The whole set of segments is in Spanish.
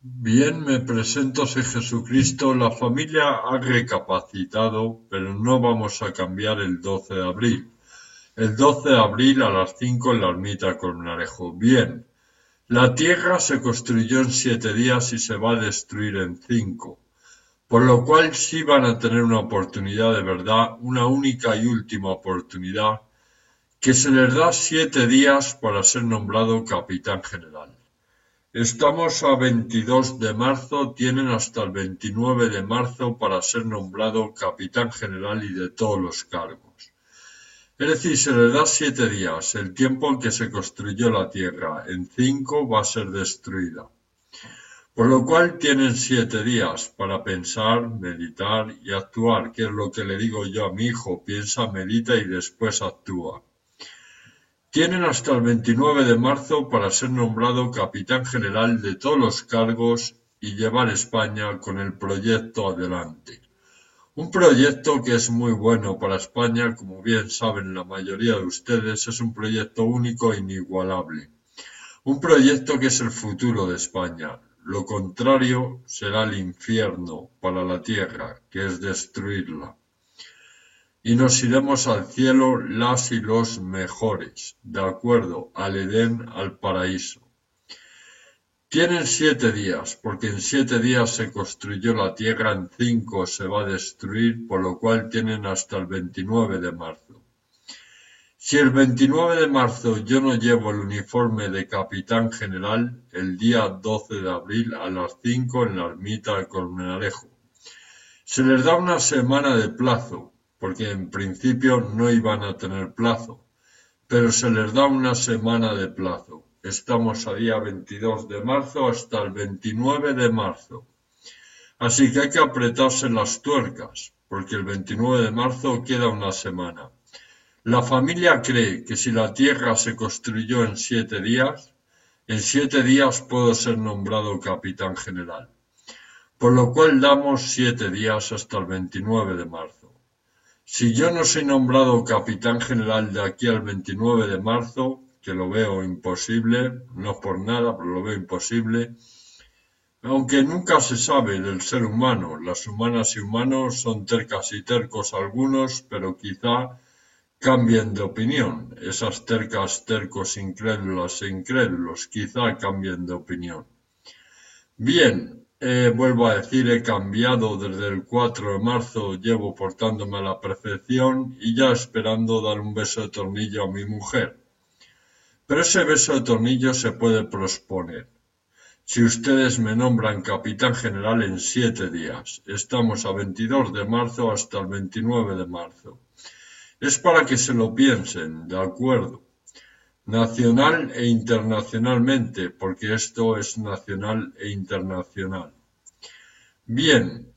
Bien, me presento, soy Jesucristo. La familia ha recapacitado, pero no vamos a cambiar el 12 de abril. El 12 de abril a las 5 en la ermita Colmenarejo. Bien, la tierra se construyó en siete días y se va a destruir en cinco. Por lo cual sí van a tener una oportunidad de verdad, una única y última oportunidad, que se les da siete días para ser nombrado capitán general. Estamos a 22 de marzo, tienen hasta el 29 de marzo para ser nombrado capitán general y de todos los cargos. Es decir, se les da siete días, el tiempo en que se construyó la tierra, en cinco va a ser destruida. Por lo cual tienen siete días para pensar, meditar y actuar, que es lo que le digo yo a mi hijo, piensa, medita y después actúa. Tienen hasta el 29 de marzo para ser nombrado capitán general de todos los cargos y llevar España con el proyecto adelante. Un proyecto que es muy bueno para España, como bien saben la mayoría de ustedes, es un proyecto único e inigualable. Un proyecto que es el futuro de España. Lo contrario será el infierno para la tierra, que es destruirla y nos iremos al cielo las y los mejores, de acuerdo al Edén, al paraíso. Tienen siete días, porque en siete días se construyó la tierra, en cinco se va a destruir, por lo cual tienen hasta el 29 de marzo. Si el 29 de marzo yo no llevo el uniforme de capitán general, el día 12 de abril a las 5 en la ermita de Colmenarejo. Se les da una semana de plazo, porque en principio no iban a tener plazo, pero se les da una semana de plazo. Estamos a día 22 de marzo hasta el 29 de marzo. Así que hay que apretarse las tuercas, porque el 29 de marzo queda una semana. La familia cree que si la tierra se construyó en siete días, en siete días puedo ser nombrado capitán general. Por lo cual damos siete días hasta el 29 de marzo. Si yo no soy nombrado capitán general de aquí al 29 de marzo, que lo veo imposible, no por nada, pero lo veo imposible, aunque nunca se sabe del ser humano, las humanas y humanos son tercas y tercos algunos, pero quizá cambien de opinión. Esas tercas, tercos, incrédulas e incrédulos, quizá cambien de opinión. Bien, eh, vuelvo a decir, he cambiado desde el 4 de marzo, llevo portándome a la perfección y ya esperando dar un beso de tornillo a mi mujer. Pero ese beso de tornillo se puede posponer. Si ustedes me nombran capitán general en siete días, estamos a 22 de marzo hasta el 29 de marzo. Es para que se lo piensen, ¿de acuerdo? Nacional e internacionalmente, porque esto es nacional e internacional. Bien,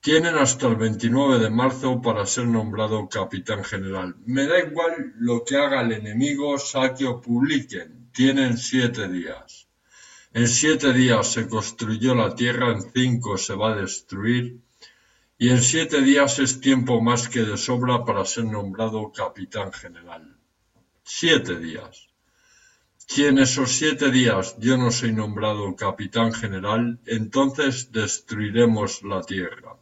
tienen hasta el 29 de marzo para ser nombrado capitán general. Me da igual lo que haga el enemigo, saque o publiquen. Tienen siete días. En siete días se construyó la tierra, en cinco se va a destruir. Y en siete días es tiempo más que de sobra para ser nombrado capitán general. Siete días. Si en esos siete días yo no soy nombrado capitán general, entonces destruiremos la tierra.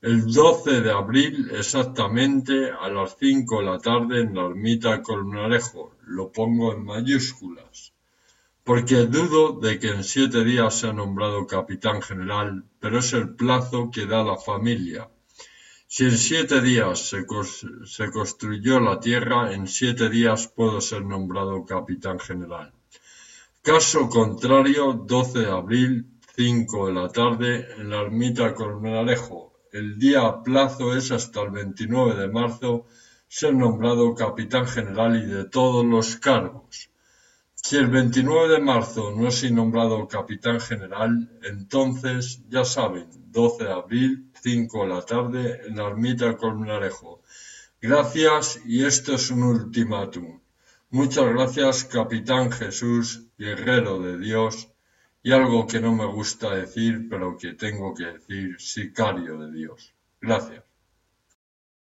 El 12 de abril, exactamente a las 5 de la tarde, en la ermita Colmenarejo, lo pongo en mayúsculas, porque dudo de que en siete días sea nombrado capitán general, pero es el plazo que da la familia si en siete días se, construyó la tierra, en siete días puedo ser nombrado capitán general. Caso contrario, 12 de abril, 5 de la tarde, en la ermita Colmenarejo. El día a plazo es hasta el 29 de marzo ser nombrado capitán general y de todos los cargos. Si el 29 de marzo no soy nombrado capitán general, entonces, ya saben, 12 de abril, 5 de la tarde, en la ermita. Gracias y esto es un ultimátum. Muchas gracias, capitán Jesús, guerrero de Dios, y algo que no me gusta decir, pero que tengo que decir, sicario de Dios. Gracias.